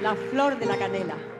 La flor de la canela.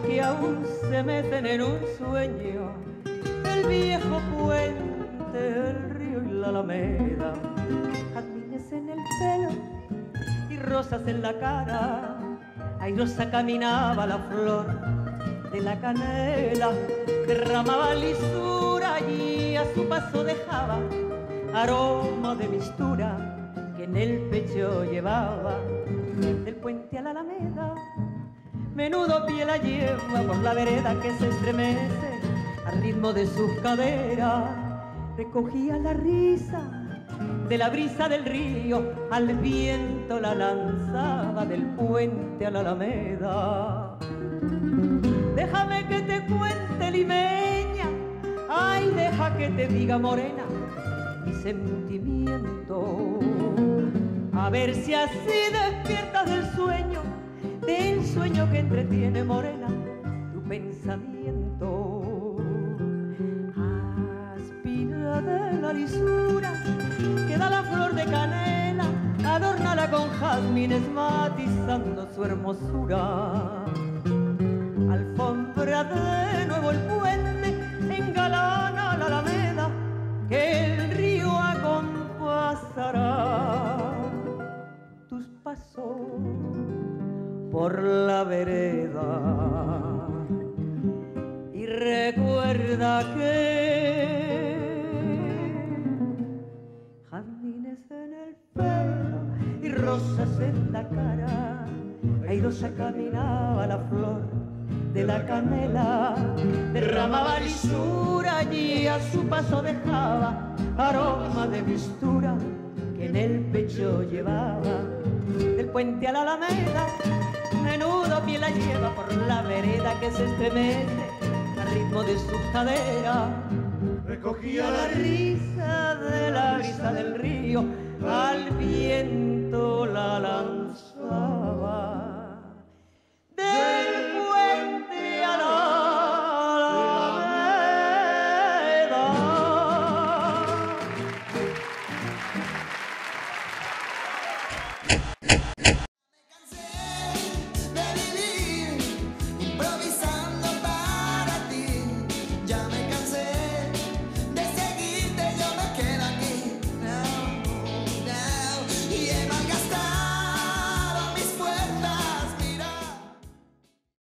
que aún se meten en un sueño, el viejo puente, el río y la alameda, jazmines en el pelo y rosas en la cara. Airosa caminaba la flor de la canela, derramaba lisura allí a su paso dejaba aroma de mistura que en el pecho llevaba del puente a la alameda. Menudo pie la lleva por la vereda que se estremece al ritmo de su cadera. Recogía la risa de la brisa del río, al viento la lanzaba del puente a la alameda. Déjame que te cuente limeña, ay, deja que te diga morena mi sentimiento. A ver si así despiertas del sueño, del sueño que entretiene morena tu pensamiento. Aspira de la lisura que da la flor de canela, adórnala con jazmines matizando su hermosura. Alfombra de por la vereda. Y recuerda que jardines en el pelo y rosas en la cara, airosa caminaba la flor de la canela, derramaba lisura allí a su paso dejaba aroma de mistura que en el pecho llevaba. Del puente a la alameda, menudo pie la lleva por la vereda que se estremece al ritmo de su cadera. Recogía la risa de la brisa del río,